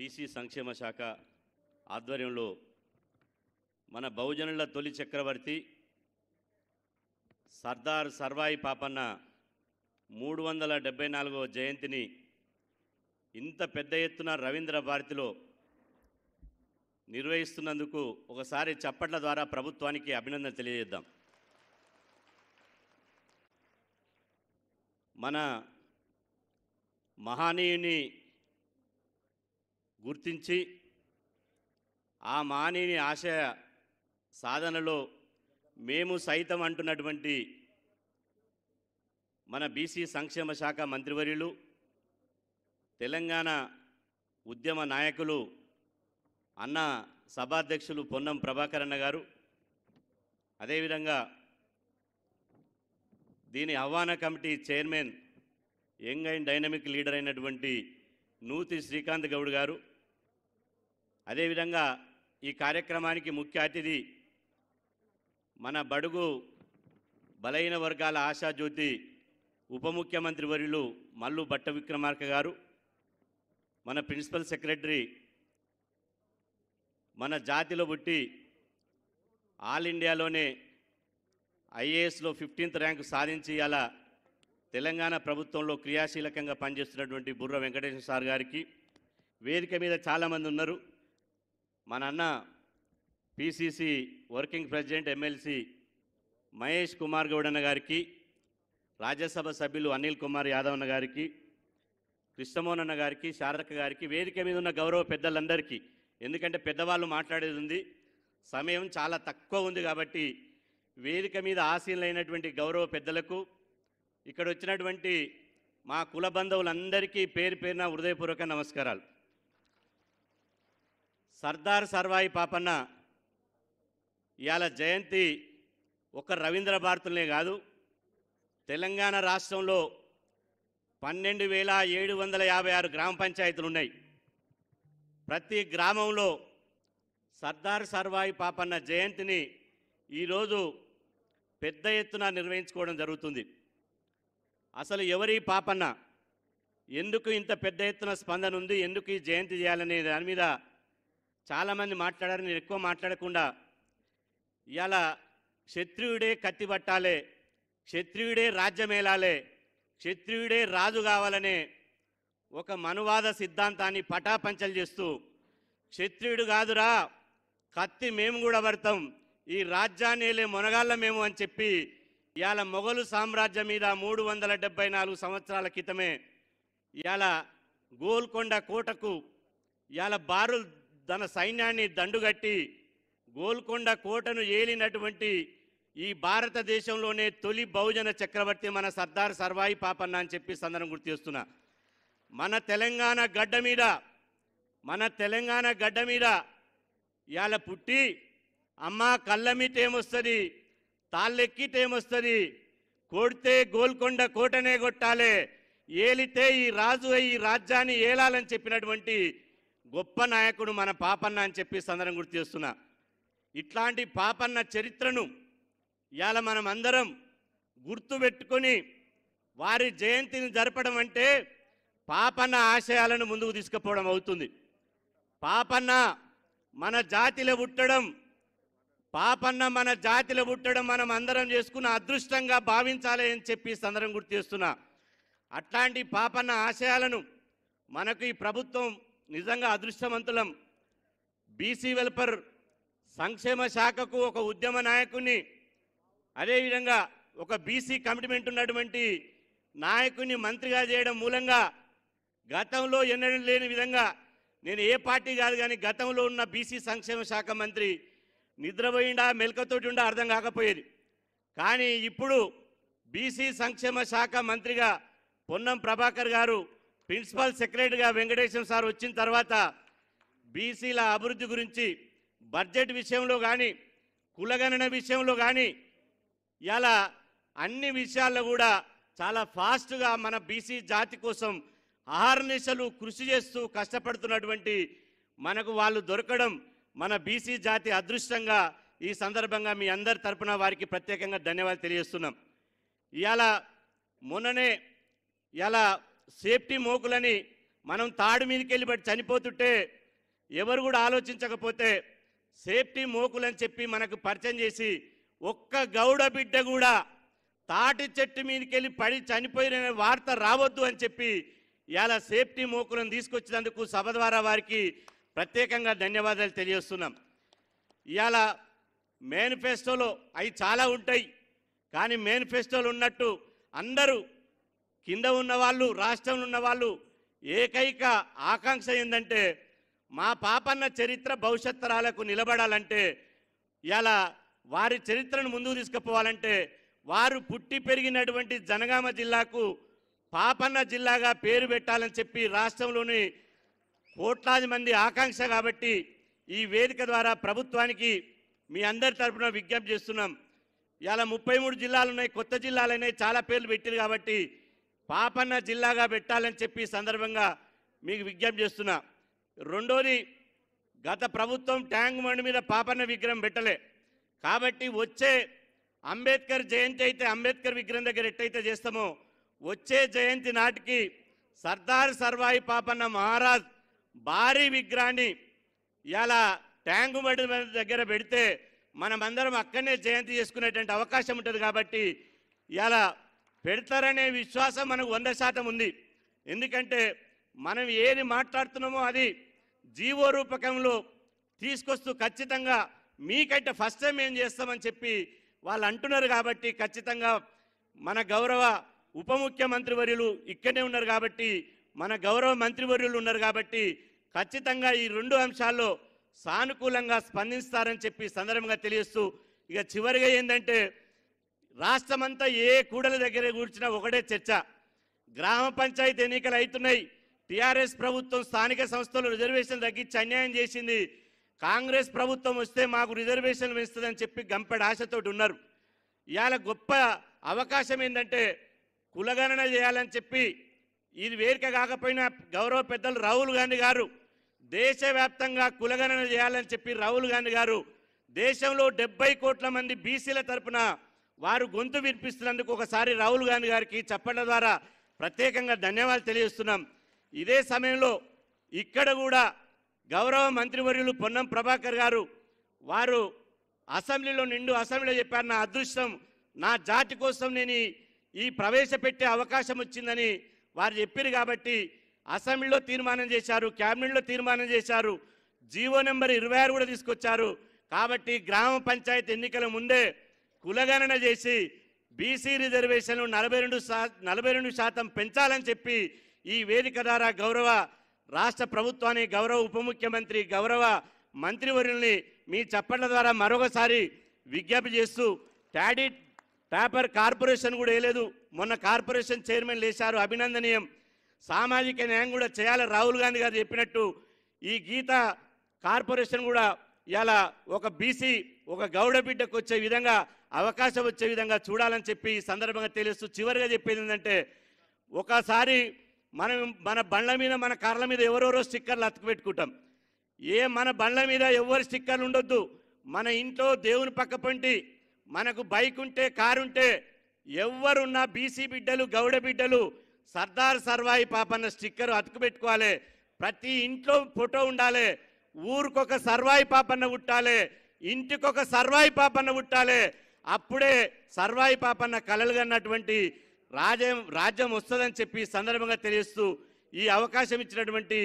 BC సంక్షేమ శాఖ ఆధ్వర్యంలో మన బహుజనుల తొలి చక్రవర్తి సర్దార్ సర్వాయి పాపన్న మూడు వందల డెబ్బై నాలుగో జయంతిని ఇంత పెద్ద ఎత్తున రవీంద్ర భారతిలో నిర్వహిస్తున్నందుకు ఒకసారి చప్పట్ల ద్వారా ప్రభుత్వానికి అభినందన తెలియజేద్దాం. మన మహనీయుని గుర్తించి ఆ మానేని ఆశయ సాధనలో మేము సైతం అంటున్నటువంటి మన బీసీ సంక్షేమ శాఖ మంత్రివర్యులు తెలంగాణ ఉద్యమ నాయకులు అన్న సభాధ్యక్షులు పొన్నం ప్రభాకరన్న గారు. అదేవిధంగా దీని ఆహ్వాన committee chairman young and dynamic leader అయినటువంటి నూతి శ్రీకాంత్ గౌడ్ గారు అదేవిధంగా ఈ కార్యక్రమానికి ముఖ్య అతిథి మన బడుగు బలహీన వర్గాల ఆశాజ్యోతి ఉప ముఖ్యమంత్రి వర్యులు మల్లు భట్ట విక్రమార్క గారు మన ప్రిన్సిపల్ సెక్రటరీ మన జాతిలో పుట్టి ఆల్ ఇండియాలోనే ఐఏఎస్లో ఫిఫ్టీన్త్ ర్యాంకు సాధించి అలా తెలంగాణ ప్రభుత్వంలో క్రియాశీలకంగా పనిచేస్తున్నటువంటి బుర్ర వెంకటేశ్వర సార్ గారికి. వేదిక మీద చాలామంది ఉన్నారు. మా నాన్న PCC working president MLC Mahesh Kumar గౌడన్న గారికి రాజ్యసభ సభ్యులు అనిల్ కుమార్ యాదవ్ అన్న గారికి కృష్ణమోహన్ అన్న గారికి శారదక్క గారికి వేదిక మీద ఉన్న గౌరవ పెద్దలందరికీ ఎందుకంటే పెద్దవాళ్ళు మాట్లాడేది ఉంది సమయం చాలా తక్కువ ఉంది కాబట్టి వేదిక మీద ఆశీనులైనటువంటి గౌరవ పెద్దలకు ఇక్కడ వచ్చినటువంటి మా కుల బంధువులందరికీ పేరు పేరున హృదయపూర్వక నమస్కారాలు. సర్దార్ సర్వాయి పాపన్న ఇవాళ జయంతి ఒక రవీంద్ర భారతులనే కాదు తెలంగాణ రాష్ట్రంలో పన్నెండు వేల ఏడు వందల యాభై ఆరు గ్రామ పంచాయతీలు ఉన్నాయి ప్రతి గ్రామంలో సర్దార్ సర్వాయి పాపన్న జయంతిని ఈరోజు పెద్ద ఎత్తున నిర్వహించుకోవడం జరుగుతుంది. అసలు ఎవరి పాపన్న? ఎందుకు ఇంత పెద్ద ఎత్తున స్పందన ఉంది? ఎందుకు ఈ జయంతి చేయాలనే దాని మీద చాలామంది మాట్లాడారు నేను ఎక్కువ మాట్లాడకుండా. ఇవాళ క్షత్రియుడే కత్తి పట్టాలే క్షత్రియుడే రాజ్యమేలాలే క్షత్రియుడే రాజు కావాలనే ఒక మనువాద సిద్ధాంతాన్ని పటాపంచలు చేస్తూ క్షత్రియుడు కాదురా కత్తి మేము కూడా పడతాం ఈ రాజ్యాన్నిలే మొనగాళ్ళ మేము అని చెప్పి ఇవాళ మొఘలు సామ్రాజ్యం మీద మూడు వందల డెబ్బై నాలుగు సంవత్సరాల క్రితమే ఇవాళ గోల్కొండ కోటకు ఇవాళ బారుల్ తన సైన్యాన్ని దండుగట్టి గోల్కొండ కోటను ఏలినటువంటి ఈ భారతదేశంలోనే తొలి బహుజన చక్రవర్తి మన సర్దార్ సర్వాయి పాపన్న అని చెప్పి సందర్భం గుర్తు చేస్తున్నా. మన తెలంగాణ గడ్డ మీద మన తెలంగాణ గడ్డ మీద ఇవాళ పుట్టి అమ్మ కళ్ళమిటేమొస్తుంది తాళ్ళెక్కిటేమొస్తుంది కొడితే గోల్కొండ కోటనే కొట్టాలే ఏలితే ఈ రాజు ఈ రాజ్యాన్ని ఏలాలని చెప్పినటువంటి గొప్ప నాయకుడు మన పాపన్న అని చెప్పి సందరం గుర్తు చేస్తున్నా. ఇట్లాంటి పాపన్న చరిత్రను ఇవాళ మనం అందరం గుర్తుపెట్టుకొని వారి జయంతిని జరపడం అంటే పాపన్న ఆశయాలను ముందుకు తీసుకుపోవడం అవుతుంది. పాపన్న మన జాతిలో పుట్టడం పాపన్న మన జాతిలో పుట్టడం మనం అందరం చేసుకున్న అదృష్టంగా భావించాలి అని చెప్పి సందరం సందర్భం గుర్తు చేస్తున్నా. అట్లాంటి పాపన్న ఆశయాలను మనకు ఈ ప్రభుత్వం నిజంగా అదృష్టవంతులం. బీసీ వెల్ఫర్ సంక్షేమ శాఖకు ఒక ఉద్యమ నాయకుని అదేవిధంగా ఒక బీసీ కమిట్మెంట్ ఉన్నటువంటి నాయకుని మంత్రిగా చేయడం మూలంగా గతంలో ఎన్నడూ లేని విధంగా నేను ఏ పార్టీ కాదు కానీ గతంలో ఉన్న బీసీ సంక్షేమ శాఖ మంత్రి నిద్రపోయిండా మెలకతోటి ఉండా అర్థం కాకపోయేది. కానీ ఇప్పుడు బీసీ సంక్షేమ శాఖ మంత్రిగా పొన్నం ప్రభాకర్ గారు ప్రిన్సిపల్ సెక్రటరీగా వెంకటేశ్వర సార్ వచ్చిన తర్వాత బీసీల అభివృద్ధి గురించి బడ్జెట్ విషయంలో కానీ కులగణన విషయంలో కానీ ఇలా అన్ని విషయాల్లో కూడా చాలా ఫాస్ట్గా మన బీసీ జాతి కోసం అహర్నిశలు కృషి చేస్తూ కష్టపడుతున్నటువంటి మనకు వాళ్ళు దొరకడం మన బీసీ జాతి అదృష్టంగా ఈ సందర్భంగా మీ అందరి తరపున వారికి ప్రత్యేకంగా ధన్యవాదాలు తెలియజేస్తున్నాం. ఇవాళ మొన్ననే ఇలా సేఫ్టీ మోకులని మనం తాడు మీదకి వెళ్ళి బట్టి చనిపోతుంటే ఎవరు కూడా ఆలోచించకపోతే సేఫ్టీ మోకులని చెప్పి మనకు పరిచయం చేసి ఒక్క గౌడ బిడ్డ కూడా తాటి చెట్టు మీదకి వెళ్ళి పడి చనిపోయిన వార్త రావద్దు అని చెప్పి ఇవాళ సేఫ్టీ మోకులను తీసుకొచ్చినందుకు సభ ద్వారా వారికి ప్రత్యేకంగా ధన్యవాదాలు తెలియజేస్తున్నాం. ఇవాళ మేనిఫెస్టోలో అవి చాలా ఉంటాయి. కానీ మేనిఫెస్టోలు ఉన్నట్టు అందరూ కింద ఉన్న వాళ్ళు రాష్ట్రంలో ఉన్న వాళ్ళు ఏకైక ఆకాంక్ష ఏంటంటే మా పాపన్న చరిత్ర భవిష్యత్ తరాలకు నిలబడాలంటే ఇలా వారి చరిత్రను ముందుకు తీసుకుపోవాలంటే వారు పుట్టి పెరిగినటువంటి జనగామ జిల్లాకు పాపన్న జిల్లాగా పేరు పెట్టాలని చెప్పి రాష్ట్రంలోని కోట్లాది మంది ఆకాంక్ష కాబట్టి ఈ వేదిక ద్వారా ప్రభుత్వానికి మీ అందరి తరపున విజ్ఞప్తి చేస్తున్నాం. ఇలా ముప్పై మూడు జిల్లాలు ఉన్నాయి కొత్త జిల్లాలు చాలా పేర్లు పెట్టారు కాబట్టి పాపన్న జిల్లాగా పెట్టాలని చెప్పి సందర్భంగా మీకు విజ్ఞప్తి చేస్తున్నా. రెండోది గత ప్రభుత్వం ట్యాంక్ బండ్ మీద పాపన్న విగ్రహం పెట్టలే. కాబట్టి వచ్చే అంబేద్కర్ జయంతి అయితే అంబేద్కర్ విగ్రహం దగ్గర ఎట్టయితే చేస్తామో వచ్చే జయంతి నాటికి సర్దార్ సర్వాయి పాపన్న మహారాజ్ భారీ విగ్రహాన్ని ఇలా ట్యాంకు బండి దగ్గర పెడితే మనమందరం అక్కడనే జయంతి చేసుకునేటువంటి అవకాశం ఉంటుంది కాబట్టి ఇలా పెడతారనే విశ్వాసం మనకు వంద శాతం ఉంది. ఎందుకంటే మనం ఏది మాట్లాడుతున్నామో అది జీవో రూపకంలో తీసుకొస్తూ ఖచ్చితంగా మీకంటే ఫస్ట్ టైం ఏం చేస్తామని చెప్పి వాళ్ళు అంటున్నారు కాబట్టి ఖచ్చితంగా మన గౌరవ ఉప ముఖ్యమంత్రి వర్యులు ఇక్కడే ఉన్నారు కాబట్టి మన గౌరవ మంత్రివర్యులు ఉన్నారు కాబట్టి ఖచ్చితంగా ఈ రెండు అంశాల్లో సానుకూలంగా స్పందిస్తారని చెప్పి సందర్భంగా తెలియస్తూ ఇక చివరిగా ఏంటంటే రాష్ట్రమంతా ఏ కూడల దగ్గర కూర్చున్నా ఒకటే చర్చ. గ్రామ పంచాయతీ ఎన్నికలు అవుతున్నాయి టీఆర్ఎస్ ప్రభుత్వం స్థానిక సంస్థలు రిజర్వేషన్ తగ్గించి అన్యాయం చేసింది. కాంగ్రెస్ ప్రభుత్వం వస్తే మాకు రిజర్వేషన్ ఇస్తుందని చెప్పి గంపెడ ఆశతోటి ఉన్నారు. ఇవాళ గొప్ప అవకాశం ఏంటంటే కులగణన చేయాలని చెప్పి ఇది వేరిక కాకపోయినా గౌరవ పెద్దలు రాహుల్ గాంధీ గారు దేశవ్యాప్తంగా కులగణన చేయాలని చెప్పి రాహుల్ గాంధీ గారు దేశంలో డెబ్బై కోట్ల మంది బీసీల తరపున వారు గొంతు వినిపిస్తున్నందుకు ఒకసారి రాహుల్ గాంధీ గారికి చెప్పడం ద్వారా ప్రత్యేకంగా ధన్యవాదాలు తెలియజేస్తున్నాం. ఇదే సమయంలో ఇక్కడ కూడా గౌరవ మంత్రివర్యులు పొన్నం ప్రభాకర్ గారు వారు అసెంబ్లీలో నిండు అసెంబ్లీలో చెప్పారు నా అదృష్టం నా జాతి కోసం నేను ఈ- ప్రవేశపెట్టే అవకాశం వచ్చిందని వారు చెప్పారు కాబట్టి అసెంబ్లీలో తీర్మానం చేశారు క్యాబినెట్లో తీర్మానం చేశారు జీవో నెంబర్ ఇరవై ఆరు కూడా తీసుకొచ్చారు. కాబట్టి గ్రామ పంచాయతీ ఎన్నికల ముందే కులగణన చేసి బీసీ రిజర్వేషన్లు నలభై రెండు శా నలభై రెండు శాతం పెంచాలని చెప్పి ఈ వేదిక ద్వారా గౌరవ రాష్ట్ర ప్రభుత్వాన్ని గౌరవ ఉప ముఖ్యమంత్రి గౌరవ మంత్రివర్యుల్ని మీ చప్పట్ల ద్వారా మరొకసారి విజ్ఞప్తి చేస్తూ ట్యాడీ పేపర్ కార్పొరేషన్ కూడా వేయలేదు. మొన్న కార్పొరేషన్ చైర్మన్ లేశారు. అభినందనీయం. సామాజిక న్యాయం కూడా చేయాలి. రాహుల్ గాంధీ గారు చెప్పినట్టు ఈ గీత కార్పొరేషన్ కూడా ఇలా ఒక బీసీ ఒక గౌడ బిడ్డకు వచ్చే విధంగా అవకాశం వచ్చే విధంగా చూడాలని చెప్పి ఈ సందర్భంగా తెలుస్తూ చివరిగా చెప్పేది ఏంటంటే ఒకసారి మనం మన బండ్ల మీద మన కార్ల మీద ఎవరెవరో స్టిక్కర్లు అతకపెట్టుకుంటాం. ఏ మన బండ్ల మీద ఎవరి స్టిక్కర్లు ఉండొద్దు. మన ఇంట్లో దేవుని పక్క పంటి మనకు బైక్ ఉంటే కారు ఉంటే ఎవరున్నా బీసీ బిడ్డలు గౌడ బిడ్డలు సర్దార్ సర్వాయి పాపన్న స్టిక్కర్ అతుకు పెట్టుకోవాలి ప్రతి ఇంట్లో ఫోటో ఉండాలి. ఊరికొక సర్వాయి పాపన్న ఉట్టాలి. ఇంటికొక సర్వాయి పాపన్న ఉట్టాలి. అప్పుడే సర్వాయి పాపన్న కలలు కన్నటువంటి రాజ్యం రాజ్యం వస్తుందని చెప్పి సందర్భంగా తెలియస్తూ ఈ అవకాశం ఇచ్చినటువంటి